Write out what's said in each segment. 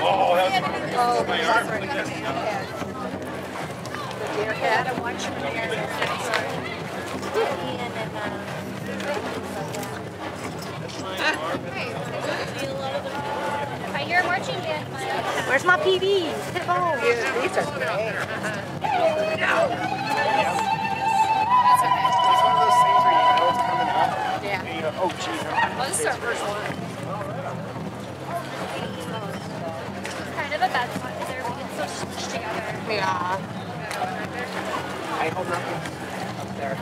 Oh, that's oh, my arm. Right. Like this. Yeah. The deer head, I want your deer. Where's my PD? Oh, yeah, these are great. That's okay. It's one of those things where you know it's coming up. Yeah. And you go, oh, geez. I'm Well, this is our first one. Kind of a bad spot because everyone so smushed together. Yeah. I hold nothing up there.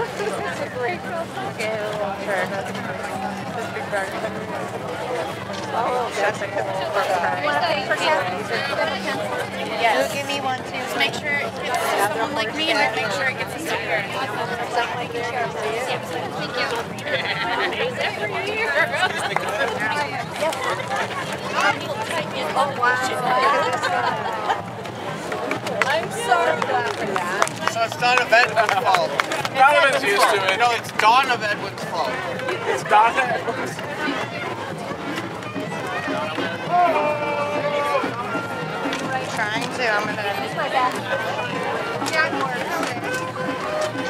It's a great girl. Okay, a little Oh, that's a good Yes. Give me one too. Just make sure it gets yours. Thank you. Oh. I'm so glad for that. So it's Don of Edwin's fault. Donovan's used to it. No, it's Don of Edwin's fault. It's Donna. Trying to. I'm gonna. It's my bad. You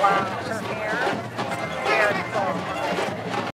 Wow.